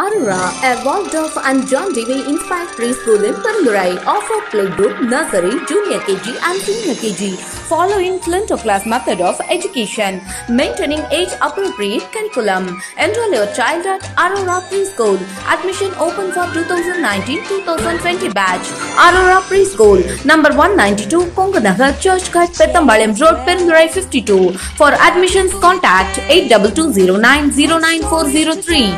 Aurora, a Waldorf and John Dewey inspired preschool in Perundurai Offer playgroup, nursery, junior KG and senior KG. Following Flint class method of education. Maintaining age-appropriate curriculum. Enroll your child at Aurora Preschool. Admission open for 2019-2020 batch. Aurora Preschool, number 192, Konganagar, Churchcut, Petambalam Road, Perundurai 52. For admissions, contact eight double two zero nine zero nine four zero three.